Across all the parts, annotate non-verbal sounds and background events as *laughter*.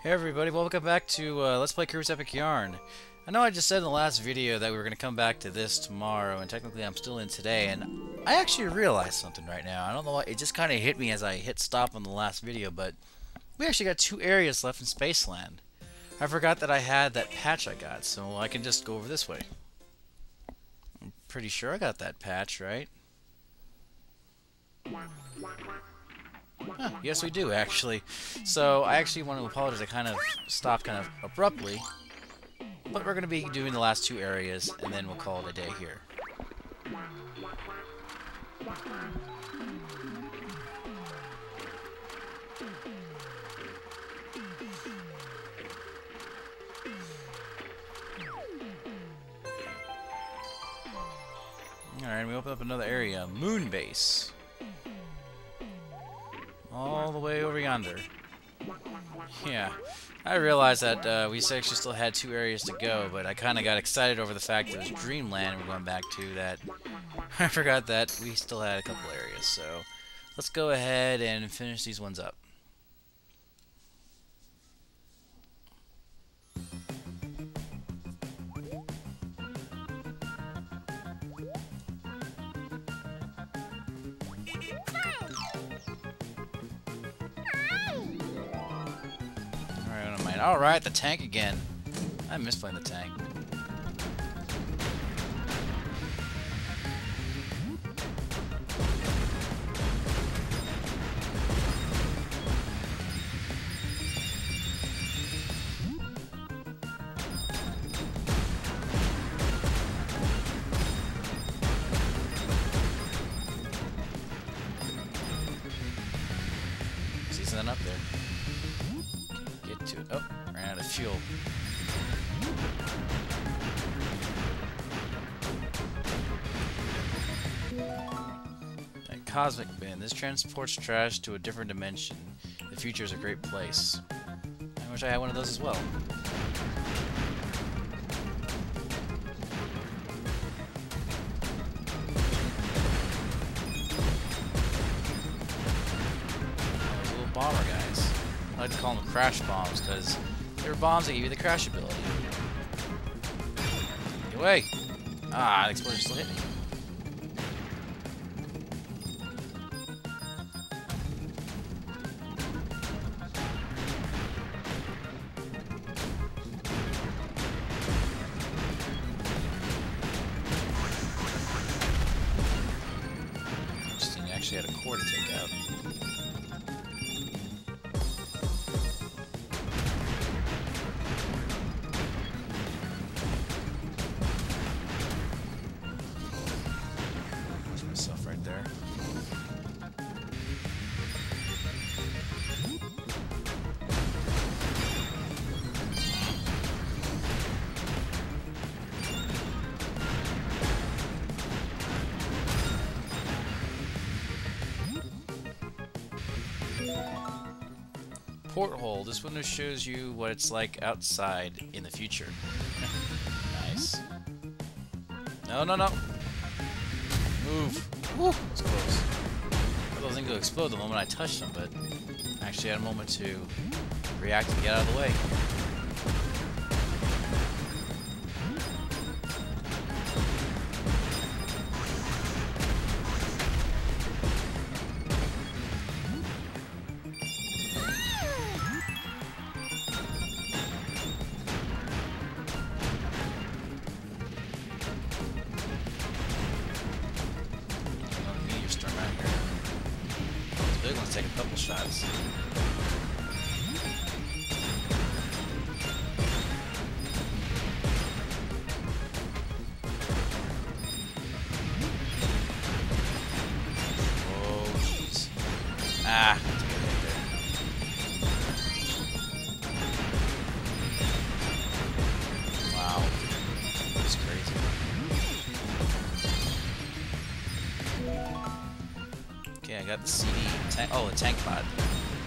Hey everybody, welcome back to uh, Let's Play Kirby's Epic Yarn. I know I just said in the last video that we were going to come back to this tomorrow, and technically I'm still in today, and I actually realized something right now. I don't know why, it just kind of hit me as I hit stop on the last video, but we actually got two areas left in Spaceland. I forgot that I had that patch I got, so I can just go over this way. I'm pretty sure I got that patch, right? Yes, we do, actually. So, I actually want to apologize. I kind of stopped kind of abruptly. But we're going to be doing the last two areas, and then we'll call it a day here. Alright, we open up another area. Moon Base. All the way over yonder. Yeah. I realized that uh, we actually still had two areas to go, but I kind of got excited over the fact that it was Dreamland we're going back to that *laughs* I forgot that we still had a couple areas. So let's go ahead and finish these ones up. Alright, the tank again. I miss playing the tank. Up there to it. Oh, ran out of fuel. A cosmic bin. This transports trash to a different dimension. The future is a great place. I wish I had one of those as well. bomber guys. I like to call them crash bombs because they're bombs that give you the crash ability. Get away! Ah, the explosion still hit me. Porthole. This window shows you what it's like outside in the future. *laughs* nice. No, no, no. Move. Woo, it's close. I thought things would explode the moment I touched them, but I actually had a moment to react and get out of the way. Take a couple shots. Got the CD tank. Oh, a tank pod.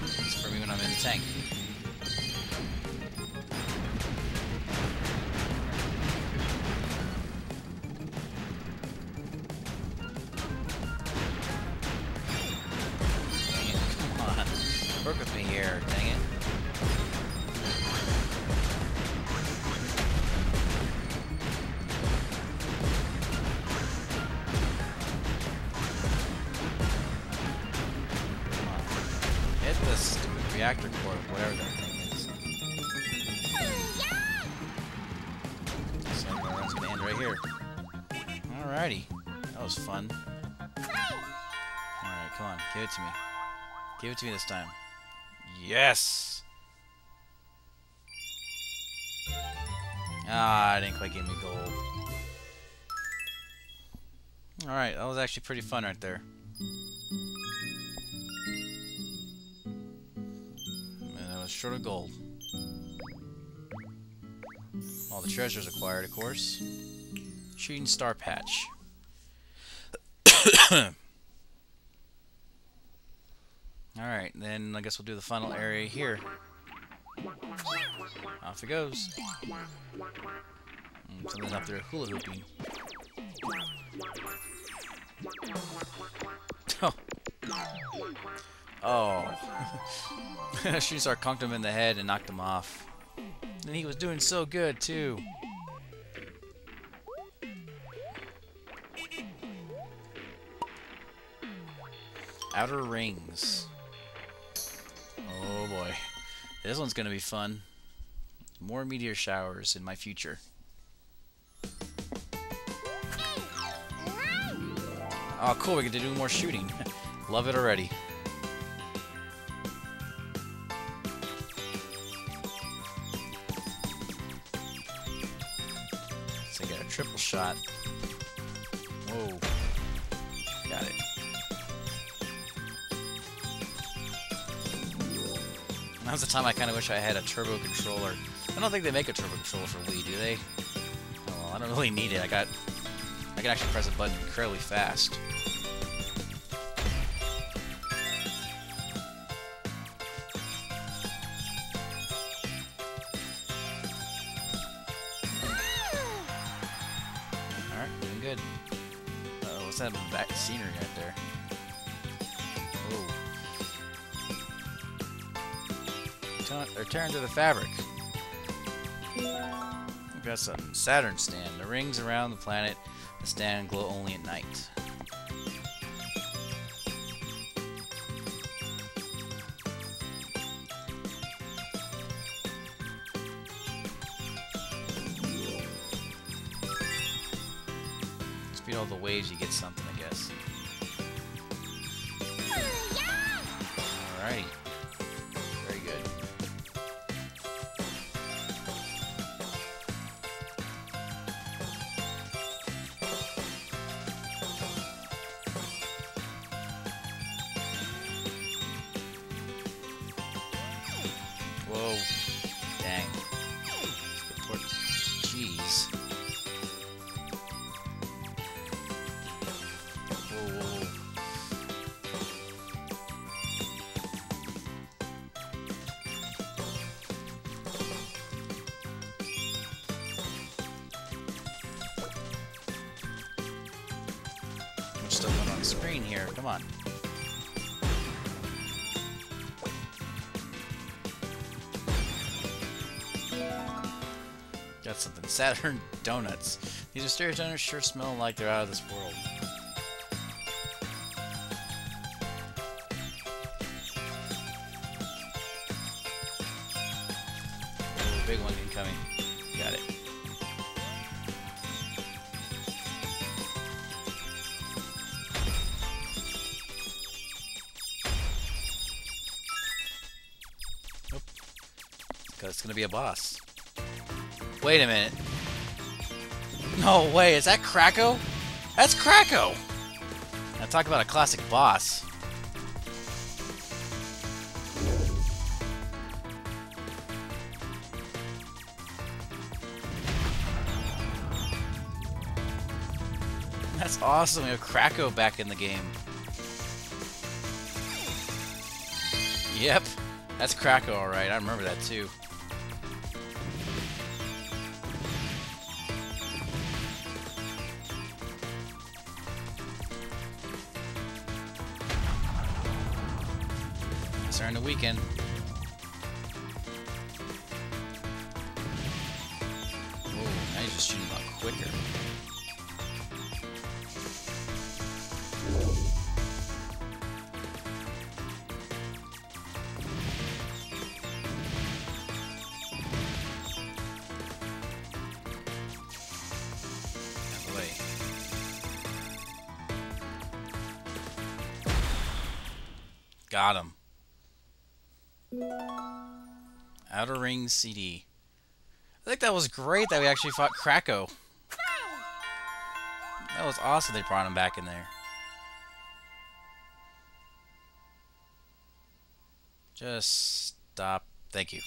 It's for me when I'm in the tank. Dang it, come on. Work with me here, dang it. Reactor core, whatever that thing is. So that's gonna end right here. Alrighty. That was fun. Alright, come on. Give it to me. Give it to me this time. Yes! Ah, I didn't quite give me gold. Alright, that was actually pretty fun right there. Short of gold. All the treasures acquired, of course. Shooting star patch. *coughs* Alright, then I guess we'll do the final area here. Off it goes. Mm, something's up there hula hooping. Oh. Oh. *laughs* Shooting Star conked him in the head and knocked him off. And he was doing so good, too. Outer Rings. Oh boy. This one's gonna be fun. More meteor showers in my future. Oh, cool, we get to do more shooting. *laughs* Love it already. Triple shot. Whoa. Got it. Now's the time I kind of wish I had a turbo controller. I don't think they make a turbo controller for Wii, do they? Oh, well, I don't really need it. I got... I can actually press a button incredibly fast. Scenery right there? Whoa. Turn- Return to the fabric. We've got some Saturn stand. The rings around the planet the stand glow only at night. Speed all the waves, you get something, Guess. Mm, Alrighty. Much stuff going on screen here. Come on. Got something. *laughs* Saturn donuts. These are Asteria donuts sure smell like they're out of this world. Big one incoming. Got it. Gonna be a boss. Wait a minute. No way, is that Kracko? That's Kracko! Now talk about a classic boss. That's awesome, we have Kracko back in the game. Yep, that's Kracko alright, I remember that too. weekend. Whoa, now you just shoot him out quicker. Got him. Outer Ring CD. I think that was great that we actually fought Kracko. That was awesome they brought him back in there. Just stop. Thank you.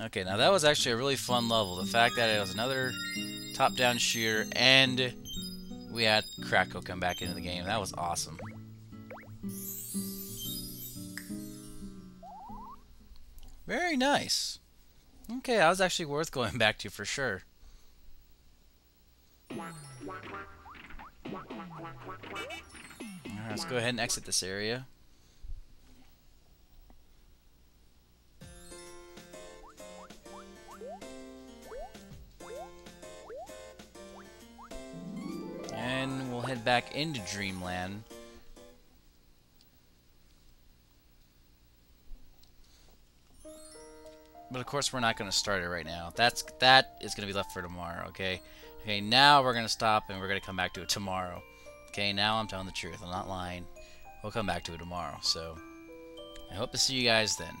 Okay, now that was actually a really fun level. The fact that it was another top-down shooter and we had Kracko come back into the game. That was awesome. Very nice. Okay, that was actually worth going *laughs* back to for sure. Let's go ahead and exit this area. And we'll head back into Dreamland. But of course we're not going to start it right now. That's that is going to be left for tomorrow, okay? Okay, now we're going to stop and we're going to come back to it tomorrow. Okay, now I'm telling the truth. I'm not lying. We'll come back to it tomorrow. So, I hope to see you guys then.